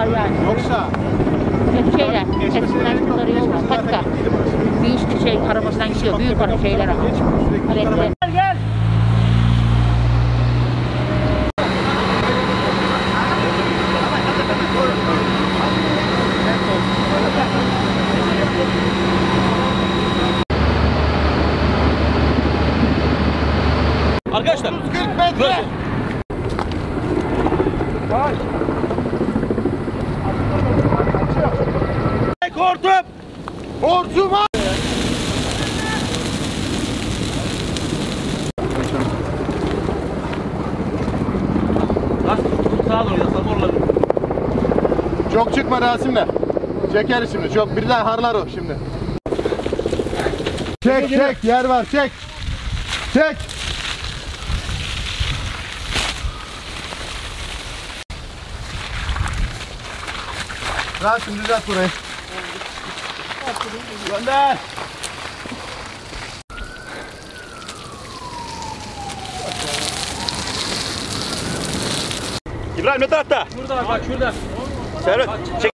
var yani. Yoksa şeyler, eskiden şunları yol var, patika. Büyük şey arabasından geçiyor, büyük araba şeyler ama. Evet. Gel. Arkadaşlar 40 metre. Kaç? Hortum. Hortuma. Çok çıkma Rasim'le. Çeker şimdi. Çok bir daha harlar o şimdi. Çek çek yer var çek. Çek. Rasim düzelt burayı. Gönder. İbrahim ne tarafta? Şurada bak şurada. Servet çek.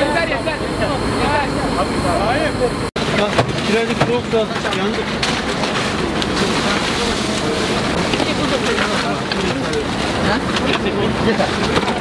Yeter yeter. Birazcık soğuk da yandık. Bidonu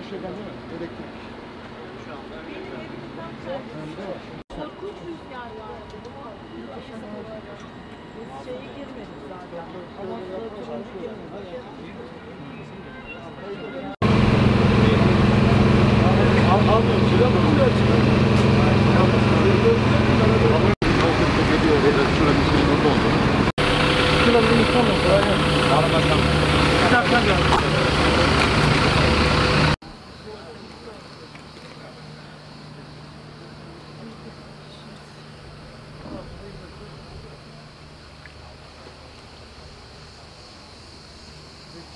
aynı şeyden değil mi? Elektrik. Şu anda öyle. Korkunç rüzgar vardı. Biz şeye girmedik zaten. Ama kılıcımız girmedik. Almıyorum. Çıkamıyorum.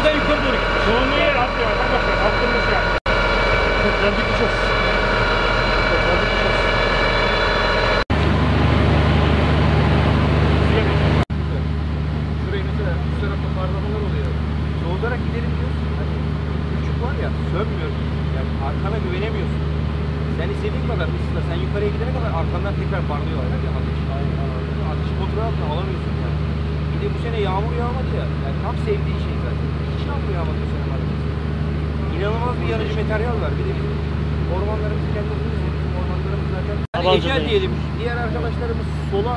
Solunda yukarı doğru gitmiş. Solunda yer atıyor. Arkadaşlar hakkımız ya. Tekrar şey gideceğiz. Tekrar gideceğiz. Şey Şurayı mesela üst tarafta parlamalar oluyor. Soğutarak gidelim diyorsun. Küçük var ya sönmüyor. Yani arkana güvenemiyorsun. Sen istediğin kadar ısıtla. Sen yukarıya gidene kadar arkandan tekrar parlıyorlar. Yani ateş. Aynen. Ateş alamıyorsun yani. Bir bu sene yağmur yağmadı ya. Yani tam sevdiği şey sene maalesef. İnanılmaz bir yanıcı materyal var. Bir de bizim ormanlarımız kendimiz bizim ormanlarımız zaten. Ecel değil. diyelim. Diğer arkadaşlarımız sola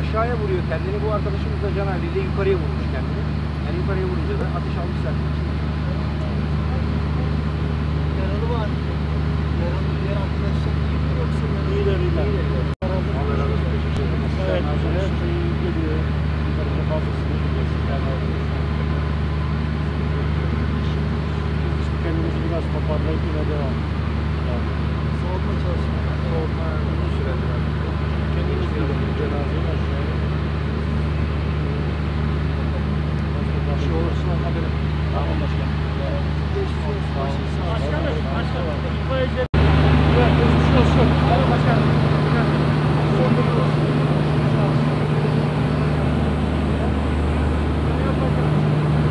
aşağıya vuruyor kendini. Bu arkadaşımız da Can Ali ile yukarıya vurmuş kendini. Yani yukarıya vurunca da ateş almış zaten. Yaralı var. Yaralı diğer arkadaşlar iyi mi yoksa yaralı? İyiler iyiler. Allah razı olsun. Teşekkür ederim. Evet, her şey geliyor. Yukarıda fazla sıkıntı yok. Yani İşte kendimizi biraz toparlayıp yine devam. Yani. Soğutma çalışıyor. Soğutma uzun süredir artık. Kendimiz gidelim cenazeyi aşağıya. Bir şey olursa haberim. Tamam başkanım. Geçmiş olsun. Başın sağ olsun. Başkanım, başkanım. İtfaiyeciler. Evet, geçmiş olsun. Merhaba başkanım.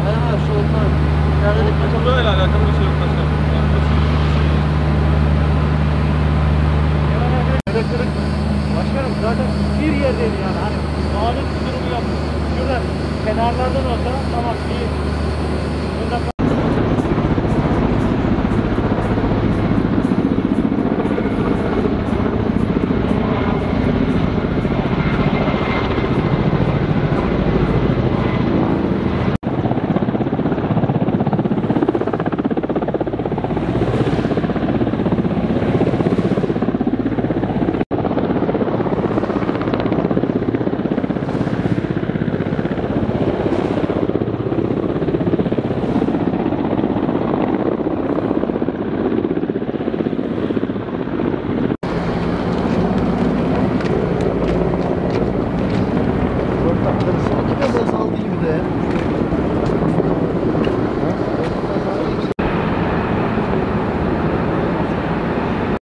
Merhaba soğutma. Nerede Böyle alakalı bir şey yok başkanım. Elektrik. Başkanım zaten bir yerdeydi yani. Hani sağlık durumu yapmış. Şurada kenarlardan olsa tamam iyi.